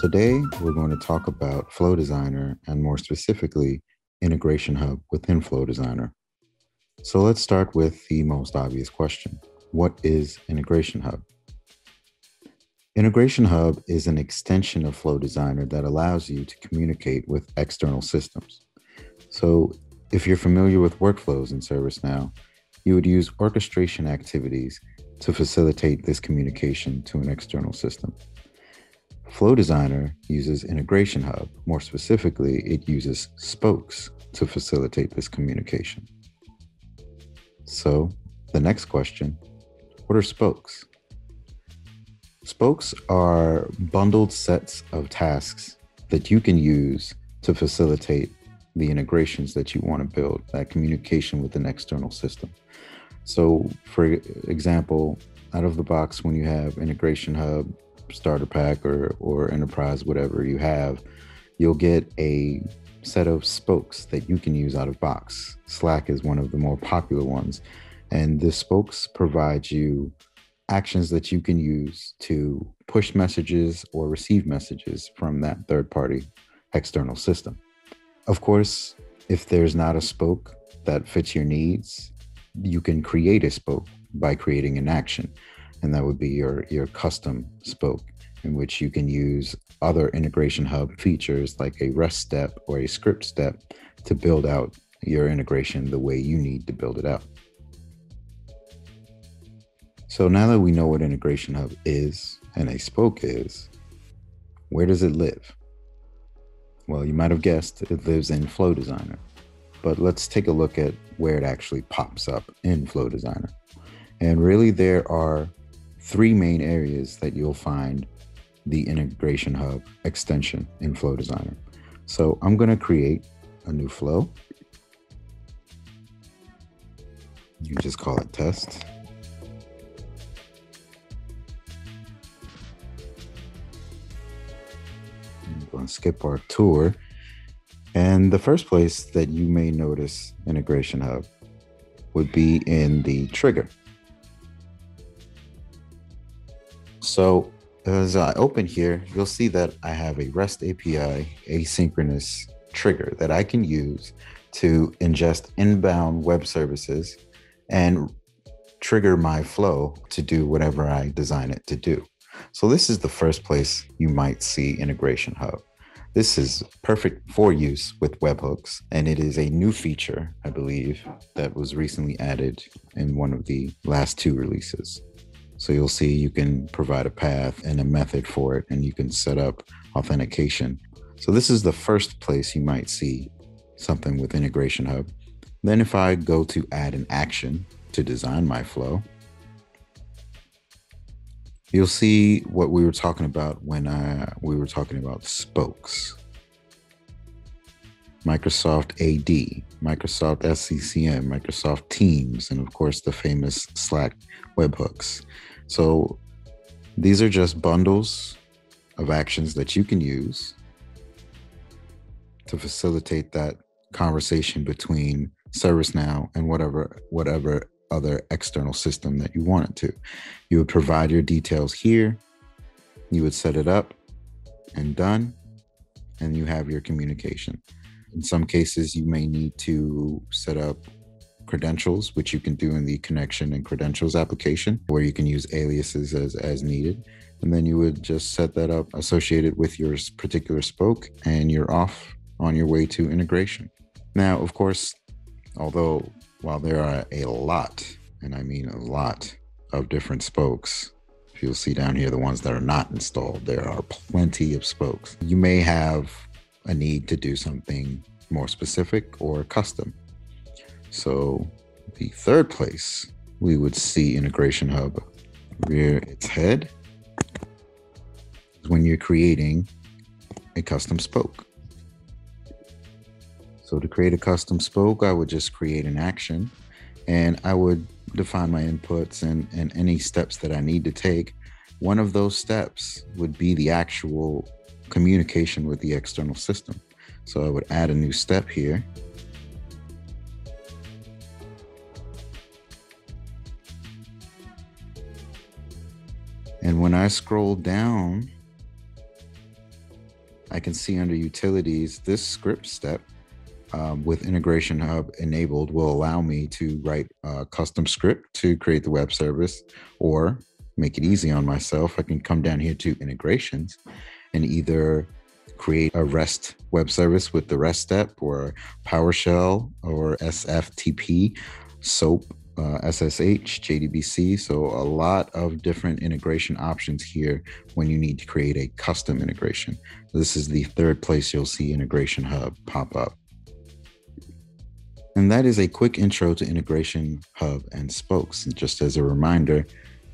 Today, we're going to talk about Flow Designer and more specifically, Integration Hub within Flow Designer. So let's start with the most obvious question What is Integration Hub? Integration Hub is an extension of Flow Designer that allows you to communicate with external systems. So, if you're familiar with workflows in ServiceNow, you would use orchestration activities to facilitate this communication to an external system. Flow Designer uses Integration Hub. More specifically, it uses spokes to facilitate this communication. So, the next question what are spokes? Spokes are bundled sets of tasks that you can use to facilitate the integrations that you want to build, that communication with an external system. So, for example, out of the box, when you have Integration Hub, Starter Pack, or, or Enterprise, whatever you have, you'll get a set of spokes that you can use out of box. Slack is one of the more popular ones. And the spokes provide you actions that you can use to push messages or receive messages from that third party external system. Of course, if there's not a spoke that fits your needs, you can create a spoke by creating an action. And that would be your, your custom spoke in which you can use other integration hub features like a REST step or a script step to build out your integration the way you need to build it out. So now that we know what integration hub is and a spoke is, where does it live? Well, you might have guessed it lives in Flow Designer. But let's take a look at where it actually pops up in Flow Designer. And really, there are three main areas that you'll find the Integration Hub extension in Flow Designer. So I'm going to create a new flow. You just call it test. I'm going to skip our tour and the first place that you may notice Integration Hub would be in the trigger. So as I open here, you'll see that I have a REST API asynchronous trigger that I can use to ingest inbound web services and trigger my flow to do whatever I design it to do. So this is the first place you might see Integration Hub. This is perfect for use with webhooks, and it is a new feature, I believe, that was recently added in one of the last two releases. So you'll see you can provide a path and a method for it, and you can set up authentication. So this is the first place you might see something with Integration Hub. Then if I go to add an action to design my flow, you'll see what we were talking about when uh, we were talking about spokes. Microsoft AD, Microsoft SCCM, Microsoft Teams, and of course the famous Slack webhooks. So these are just bundles of actions that you can use to facilitate that conversation between ServiceNow and whatever whatever other external system that you want it to. You would provide your details here, you would set it up and done, and you have your communication. In some cases, you may need to set up credentials, which you can do in the connection and credentials application, where you can use aliases as, as needed. And then you would just set that up associated with your particular spoke, and you're off on your way to integration. Now, of course, although while there are a lot, and I mean a lot, of different spokes, if you'll see down here, the ones that are not installed, there are plenty of spokes. You may have a need to do something more specific or custom. So the third place we would see Integration Hub rear its head is when you're creating a custom spoke. So to create a custom spoke, I would just create an action and I would define my inputs and, and any steps that I need to take. One of those steps would be the actual communication with the external system. So I would add a new step here. And when I scroll down I can see under utilities, this script step um, with Integration Hub enabled will allow me to write a custom script to create the web service or make it easy on myself. I can come down here to integrations and either create a REST web service with the REST step or PowerShell or SFTP, SOAP, uh, SSH, JDBC. So, a lot of different integration options here when you need to create a custom integration. This is the third place you'll see Integration Hub pop up. And that is a quick intro to Integration Hub and Spokes. And just as a reminder,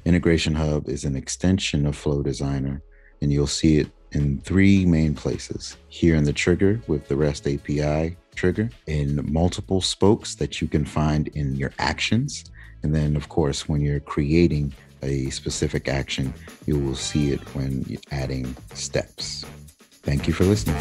Integration Hub is an extension of Flow Designer, and you'll see it in three main places here in the trigger with the REST API trigger, in multiple spokes that you can find in your actions. And then, of course, when you're creating a specific action, you will see it when adding steps. Thank you for listening.